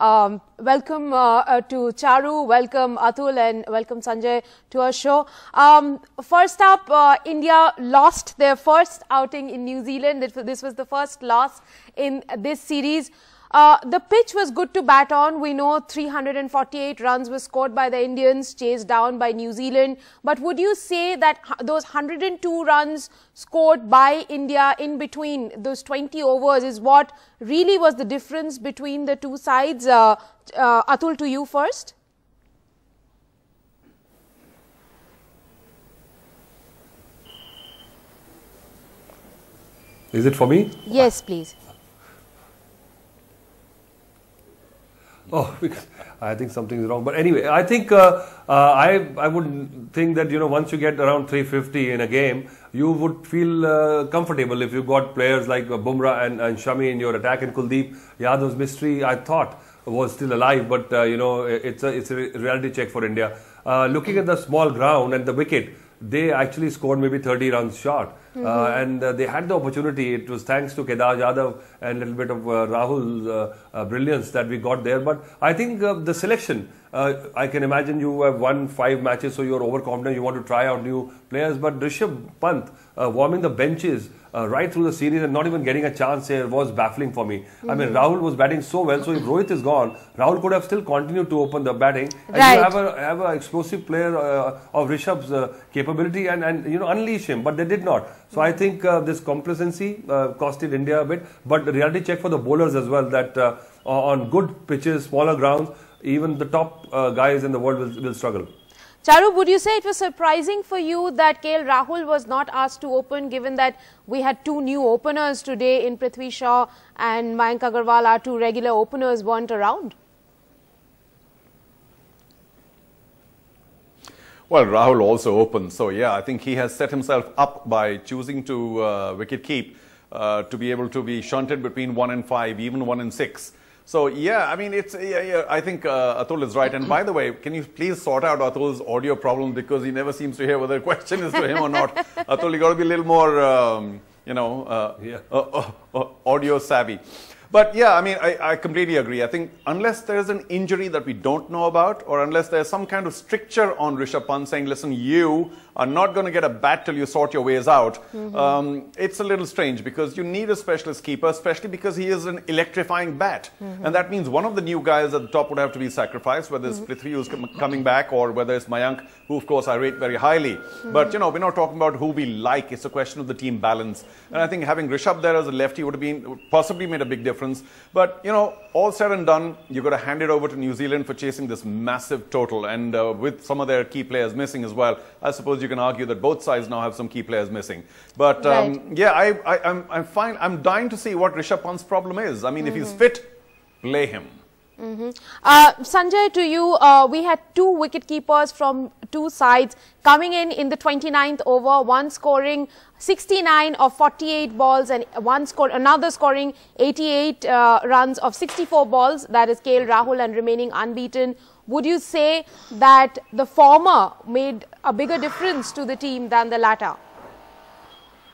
Um, welcome uh, uh, to Charu, welcome Atul, and welcome Sanjay to our show. Um, first up, uh, India lost their first outing in New Zealand. This was the first loss in this series. Uh, the pitch was good to bat on. We know 348 runs were scored by the Indians, chased down by New Zealand. But would you say that those 102 runs scored by India in between those 20 overs is what really was the difference between the two sides? Uh, uh, Atul, to you first. Is it for me? Yes, please. Oh, because I think something is wrong. But anyway, I think uh, uh, I I would think that you know once you get around 350 in a game, you would feel uh, comfortable if you got players like Bumrah and, and Shami in your attack and Kuldeep Yadav's mystery. I thought was still alive, but uh, you know it's a it's a reality check for India. Uh, looking at the small ground and the wicket, they actually scored maybe 30 runs short. Mm -hmm. uh, and uh, they had the opportunity. It was thanks to Kedar Jadhav and a little bit of uh, Rahul's uh, uh, brilliance that we got there. But I think uh, the selection, I can imagine you have won five matches, so you're overconfident. You want to try out new players. But Rishabh Pant warming the benches uh, right through the series and not even getting a chance here was baffling for me. Mm -hmm. I mean, mm-hmm. Rahul was batting so well, so if Rohit is gone, Rahul could have still continued to open the batting. And right. you have a have an explosive player uh, of Rishabh's uh, capability and, and you know unleash him, but they did not. So I think uh, this complacency uh, costed India a bit, but the reality check for the bowlers as well that uh, on good pitches, smaller grounds, even the top guys in the world will, will struggle. Charu, would you say it was surprising for you that KL Rahul was not asked to open given that we had two new openers today in Prithvi Shaw and Mayank Agarwal, our two regular openers weren't around? Well, Rahul also opened. So, yeah, I think he has set himself up by choosing to uh, wicket keep uh, to be able to be shunted between 1 and 5, even 1 and 6. So yeah, I mean, it's yeah, yeah. I think uh, Atul is right. And by the way, can you please sort out Atul's audio problem because he never seems to hear whether the question is to him or not. Atul, you got to be a little more, um, you know, uh, yeah. Uh, uh, uh, audio savvy. But yeah, I mean, I, I, completely agree. I think unless there is an injury that we don't know about, or unless there's some kind of stricture on Rishabh Pant saying, listen, you are not going to get a bat till you sort your ways out, mm -hmm. um, it's a little strange because you need a specialist keeper, especially because he is an electrifying bat. Mm -hmm. And that means one of the new guys at the top would have to be sacrificed, whether it's mm -hmm. Prithvi who's coming back or whether it's Mayank, who of course I rate very highly. Mm-hmm. But, you know, we're not talking about who we like. It's a question of the team balance. And I think having Rishabh there as a lefty would have been possibly made a big difference. But, you know, all said and done, you've got to hand it over to New Zealand for chasing this massive total. And uh, with some of their key players missing as well, I suppose you can argue that both sides now have some key players missing. But um, right. yeah, I, I, am I'm, I'm fine. I'm dying to see what Rishabh Pant's problem is. I mean, mm -hmm. if he's mm-hmm. fit, play him. Mm -hmm. uh, Sanjay, to you, uh, we had two wicket keepers from two sides coming in in the 29th over, one scoring 69 of 48 balls and one score, another scoring 88 uh, runs of 64 balls. That is KL Rahul and remaining unbeaten. Would you say that the former made a bigger difference to the team than the latter?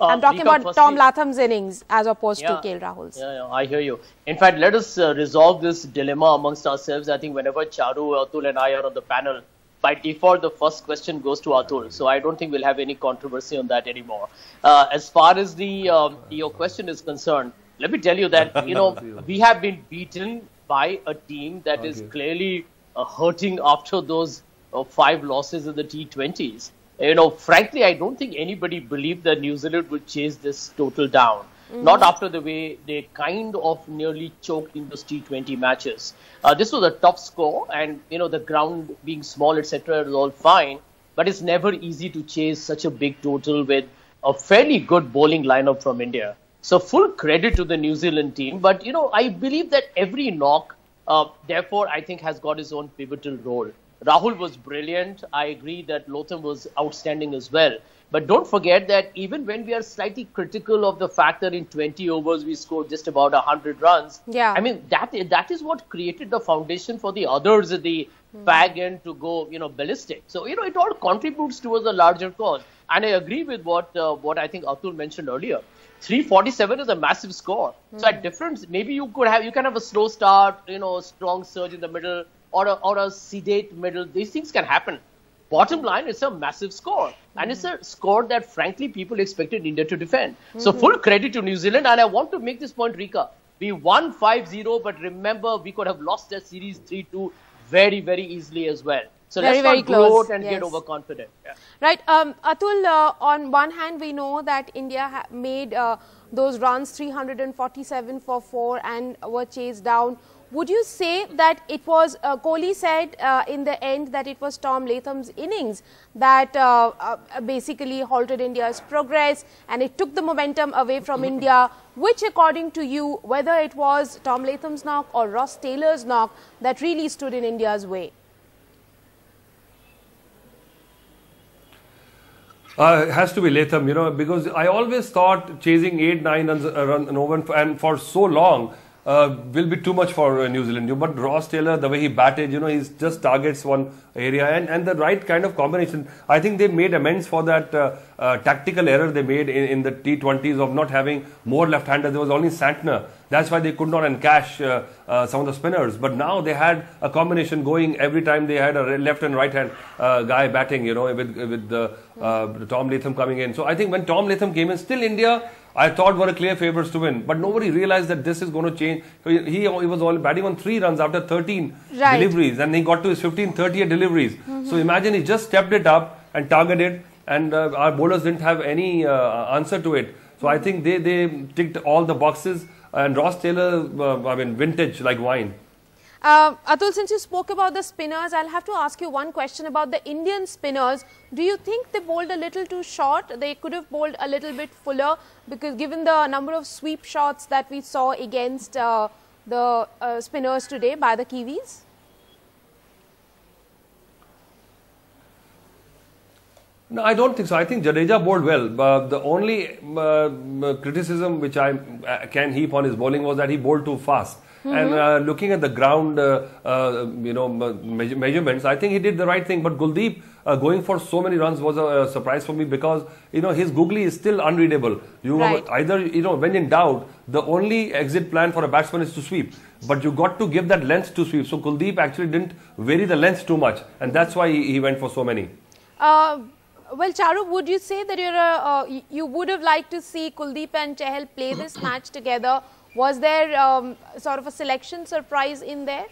Uh, I'm talking about Tom Latham's innings as opposed yeah, to KL Rahul's. Yeah, yeah, I hear you. In fact, let us uh, resolve this dilemma amongst ourselves. I think whenever Charu, Atul and I are on the panel, by default, the first question goes to Atul. So I don't think we'll have any controversy on that anymore. Uh, as far as the um, your question is concerned, let me tell you that you know we have been beaten by a team that okay. is clearly uh, hurting after those uh, five losses in the T20s. You know, frankly, I don't think anybody believed that New Zealand would chase this total down. Mm-hmm. Not after the way they kind of nearly choked in those T20 matches. Uh, this was a tough score, and you know the ground being small, etc., is all fine. But it's never easy to chase such a big total with a fairly good bowling lineup from India. So full credit to the New Zealand team. But you know, I believe that every knock, uh, therefore, I think has got his own pivotal role. Rahul was brilliant. I agree that Latham was outstanding as well. But don't forget that even when we are slightly critical of the fact that in 20 overs we scored just about 100 runs, yeah. I mean that that is what created the foundation for the others at the mm. fag end to go, you know, ballistic. So you know it all contributes towards a larger cause. And I agree with what uh, what I think Atul mentioned earlier. 347 is a massive score. So at different, maybe you could have, you can have a slow start, you know, strong surge in the middle, or a, or a sedate middle. These things can happen. Bottom line, it's a massive score, and it's a score that, frankly, people expected India to defend. So full credit to New Zealand, and I want to make this point, Rika. We won 5-0, but remember, we could have lost that series 3-2 very, very easily as well. So Very, let's very not close, gloat and yes. get overconfident. Yeah. Right. Um, Atul, uh, on one hand, we know that India ha- made uh, those runs 347 for 4 and were chased down. Would you say that it was, uh, Kohli said uh, in the end that it was Tom Latham's innings that uh, uh, basically halted India's progress and it took the momentum away from India? Which, according to you, whether it was Tom Latham's knock or Ross Taylor's knock that really stood in India's way? Uh, it has to be Latham, you know, because I always thought chasing eight, nine runs, uh, run, and over and for so long uh, will be too much for uh, New Zealand. But Ross Taylor, the way he batted, you know, he just targets one area and, and the right kind of combination. I think they made amends for that uh, uh, tactical error they made in, in the T20s of not having more left-handers. There was only Santner. That's why they could not encash uh, some of the spinners. But now they had a combination going every time they had a left and right hand guy batting, you know, with, with the, Tom Latham coming in. So I think when Tom Latham came in, still India, I thought were a clear favourites to win. But nobody realized that this is going to change. He, he, he was all batting on three runs after 13 Right. deliveries and he got to his 15, 30 deliveries. So imagine he just stepped it up and targeted and uh, our bowlers didn't have any uh, answer to it. So I think they, they ticked all the boxes and Ross Taylor, uh, I mean, vintage like wine. Uh, Atul, since you spoke about the spinners, I'll have to ask you one question about the Indian spinners. Do you think they bowled a little too short? They could have bowled a little bit fuller because given the number of sweep shots that we saw against uh, the uh, spinners today by the Kiwis? No, I don't think so. I think Jadeja bowled well. Uh, the only uh, criticism which I uh, can heap on his bowling was that he bowled too fast. And uh, looking at the ground, uh, uh, you know, me- measurements, I think he did the right thing. But Kuldeep uh, going for so many runs was a, a surprise for me because you know his googly is still unreadable. You Right. either you know when in doubt, the only exit plan for a batsman is to sweep. But you got to give that length to sweep. So Kuldeep actually didn't vary the length too much, and that's why he, he went for so many. Uh, well, Charu, would you say that you're a, uh, you would have liked to see Kuldeep and Chahal play this match together? Was there um, sort of a selection surprise in there?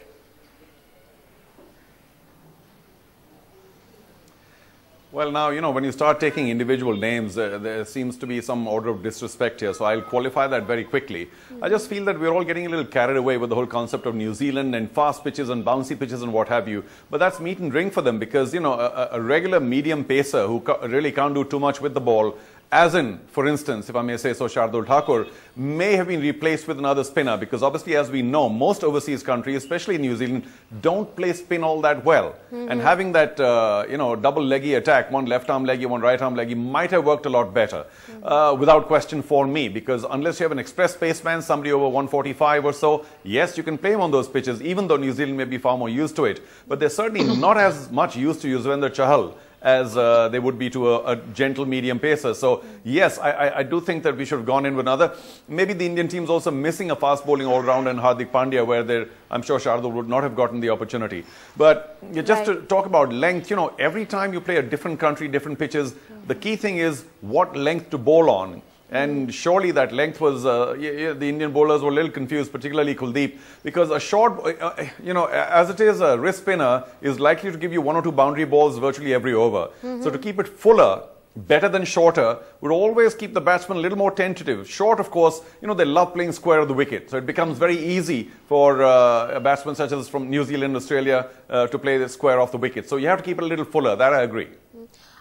Well, now, you know, when you start taking individual names, uh, there seems to be some order of disrespect here. So I'll qualify that very quickly. I just feel that we're all getting a little carried away with the whole concept of New Zealand and fast pitches and bouncy pitches and what have you. But that's meat and drink for them because, you know, a, a regular medium pacer who ca- really can't do too much with the ball as in, for instance, if I may say so, Shardul Thakur may have been replaced with another spinner because obviously, as we know, most overseas countries, especially New Zealand, don't play spin all that well. And having that, uh, you know, double leggy attack, one left arm leggy, one right arm leggy, might have worked a lot better, uh, without question for me. Because unless you have an express paceman, somebody over 145 or so, yes, you can play him on those pitches, even though New Zealand may be far more used to it. But they're certainly not as much used to Yuzvendra Chahal as uh, they would be to a, a gentle medium pacer. So yes, I, I, I do think that we should have gone in with another. Maybe the Indian team's also missing a fast bowling all rounder in Hardik Pandya, where they're, I'm sure Shardul would not have gotten the opportunity. But just to talk about length, you know, every time you play a different country, different pitches, the key thing is what length to bowl on. And surely that length was, uh, the Indian bowlers were a little confused, particularly Kuldeep, because a short, uh, uh, you know, as it is, a wrist spinner is likely to give you one or two boundary balls virtually every over. So to keep it fuller, better than shorter, would always keep the batsman a little more tentative. Short, of course, you know, they love playing square of the wicket. So it becomes very easy for uh, a batsman such as from New Zealand, Australia, uh, to play the square off the wicket. So you have to keep it a little fuller. That I agree.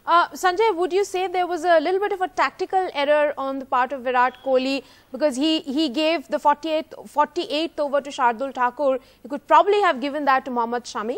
Uh, Sanjay, would you say there was a little bit of a tactical error on the part of Virat Kohli because he, he gave the 48th, 48th over to Shardul Thakur? He could probably have given that to Mohammad Shami.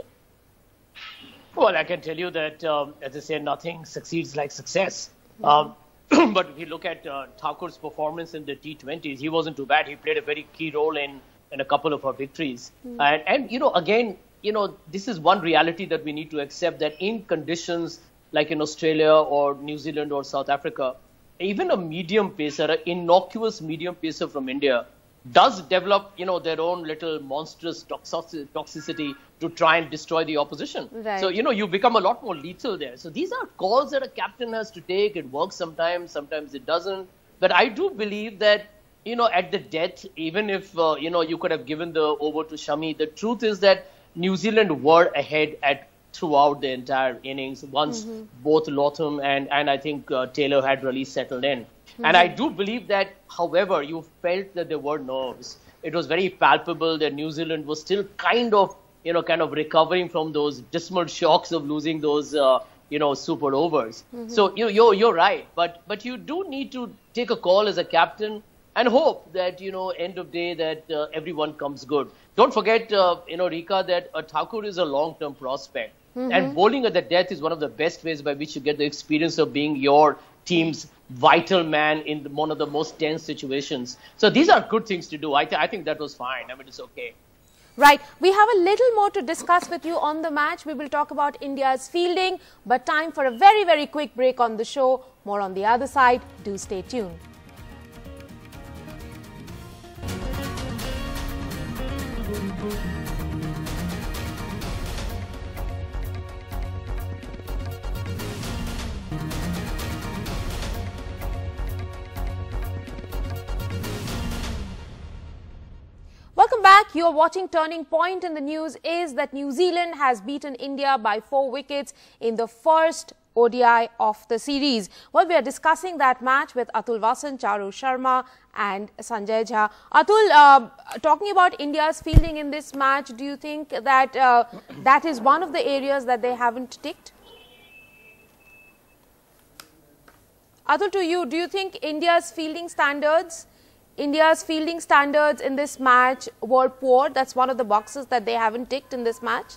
Well, I can tell you that, um, as I say, nothing succeeds like success. Um, but if you look at uh, Thakur's performance in the T20s, he wasn't too bad. He played a very key role in, in a couple of our victories. And, and, you know, again, you know, this is one reality that we need to accept that in conditions like in Australia or New Zealand or South Africa, even a medium pacer, an innocuous medium pacer from India, does develop, you know, their own little monstrous toxicity to try and destroy the opposition. Right. So, you know, you become a lot more lethal there. So these are calls that a captain has to take. It works sometimes, sometimes it doesn't. But I do believe that, you know, at the death, even if, uh, you know, you could have given the over to Shami, the truth is that New Zealand were ahead at throughout the entire innings once mm-hmm. both Latham and, and I think uh, Taylor had really settled in. Mm-hmm. And I do believe that, however, you felt that there were nerves. It was very palpable that New Zealand was still kind of, you know, kind of recovering from those dismal shocks of losing those, uh, you know, super overs. Mm-hmm. So you, you're, you're right. But, but you do need to take a call as a captain and hope that, you know, end of day that uh, everyone comes good. Don't forget, uh, you know, Rika, that a Thakur is a long-term prospect. Mm-hmm. And bowling at the death is one of the best ways by which you get the experience of being your team's vital man in the, one of the most tense situations. So these are good things to do. I, th- I think that was fine. I mean, it's okay. Right. We have a little more to discuss with you on the match. We will talk about India's fielding, but time for a very, very quick break on the show. More on the other side. Do stay tuned. Welcome back. You're watching Turning Point. Point and the news is that New Zealand has beaten India by four wickets in the first ODI of the series. Well, we are discussing that match with Atul Wassan, Charu Sharma and Sanjay Jha. Atul, uh, talking about India's fielding in this match, do you think that uh, that is one of the areas that they haven't ticked? Atul, to you, do you think India's fielding standards India's fielding standards in this match were poor. That's one of the boxes that they haven't ticked in this match.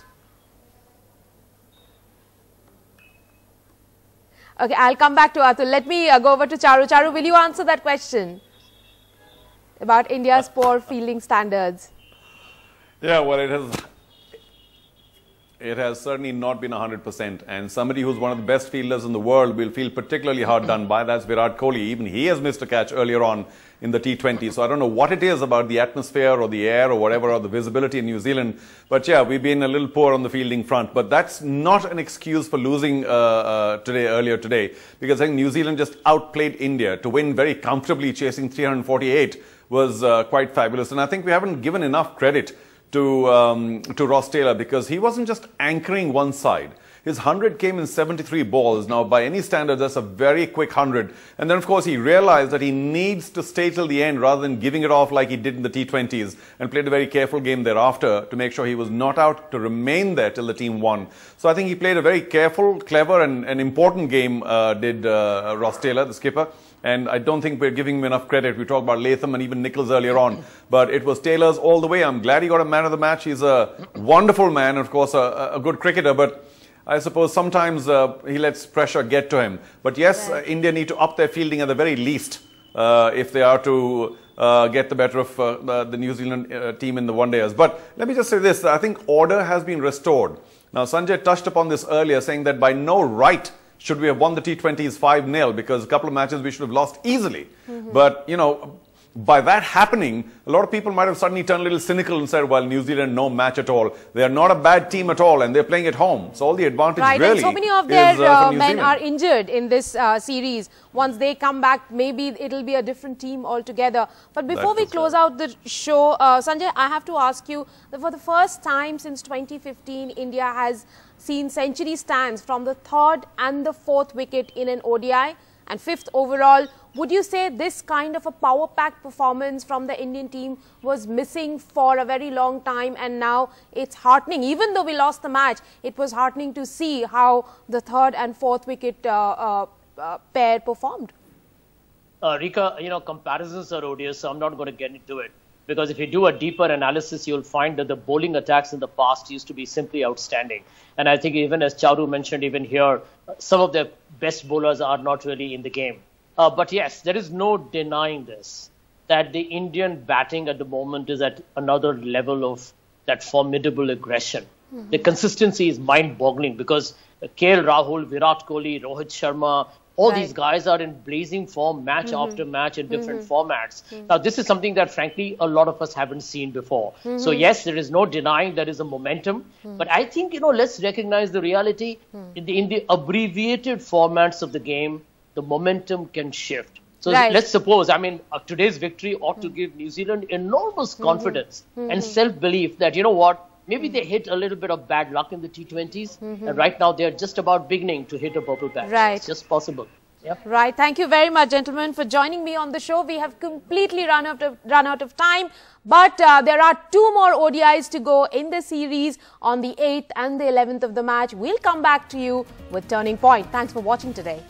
Okay, I'll come back to Atul. Let me uh, go over to Charu. Charu, will you answer that question about India's poor fielding standards? Yeah, well, it has it has certainly not been 100%. And somebody who's one of the best fielders in the world will feel particularly hard done by. That's Virat Kohli. Even he has missed a catch earlier on in the T20. So I don't know what it is about the atmosphere or the air or whatever or the visibility in New Zealand. But yeah, we've been a little poor on the fielding front. But that's not an excuse for losing uh, uh, today, earlier today. Because I think New Zealand just outplayed India to win very comfortably, chasing 348 was uh, quite fabulous. And I think we haven't given enough credit to, um, to Ross Taylor because he wasn't just anchoring one side. His 100 came in 73 balls. Now, by any standard, that's a very quick 100. And then, of course, he realized that he needs to stay till the end rather than giving it off like he did in the T20s and played a very careful game thereafter to make sure he was not out to remain there till the team won. So I think he played a very careful, clever, and, and important game, uh, did uh, Ross Taylor, the skipper. And I don't think we're giving him enough credit. We talked about Latham and even Nicholls earlier on. But it was Taylor's all the way. I'm glad he got a man of the match. He's a wonderful man, of course, a, a good cricketer. But I suppose sometimes uh, he lets pressure get to him. But yes, right. uh, India need to up their fielding at the very least uh, if they are to uh, get the better of uh, the New Zealand uh, team in the one days. But let me just say this I think order has been restored. Now, Sanjay touched upon this earlier, saying that by no right should we have won the T20s 5 0 because a couple of matches we should have lost easily. Mm-hmm. But, you know, by that happening, a lot of people might have suddenly turned a little cynical and said, well, New Zealand, no match at all. They are not a bad team at all and they're playing at home. So all the advantage right, really and so many of their is, uh, uh, men are injured in this uh, series. Once they come back, maybe it'll be a different team altogether. But before we close out the show, uh, Sanjay, I have to ask you that for the first time since 2015, India has seen century stands from the third and the fourth wicket in an ODI and fifth overall. Would you say this kind of a power packed performance from the Indian team was missing for a very long time and now it's heartening? Even though we lost the match, it was heartening to see how the third and fourth wicket uh, uh, uh, pair performed. Uh, Rika, you know, comparisons are odious, so I'm not going to get into it. Because if you do a deeper analysis, you'll find that the bowling attacks in the past used to be simply outstanding. And I think even as Charu mentioned, even here, some of the best bowlers are not really in the game. Uh, but yes, there is no denying this that the Indian batting at the moment is at another level of that formidable aggression. Mm-hmm. The consistency is mind boggling because KL Rahul, Virat Kohli, Rohit Sharma, All Right. these guys are in blazing form, match Mm-hmm. after match in different formats. Now, this is something that, frankly, a lot of us haven't seen before. Mm-hmm. So, yes, there is no denying there is a momentum. Mm. But I think, you know, let's recognize the reality. In, the, in the abbreviated formats of the game, the momentum can shift. So Right. let's suppose, I mean, uh, today's victory ought to give New Zealand enormous Mm-hmm. confidence and self-belief that, you know what, maybe they hit a little bit of bad luck in the T20s, and right now they're just about beginning to hit a purple patch. Mm-hmm. Right. It's just possible. Yeah. Right. Thank you very much, gentlemen, for joining me on the show. We have completely run out of, run out of time, but uh, there are two more ODIs to go in the series on the 8th and the 11th of the match. We'll come back to you with Turning Point. Thanks for watching today.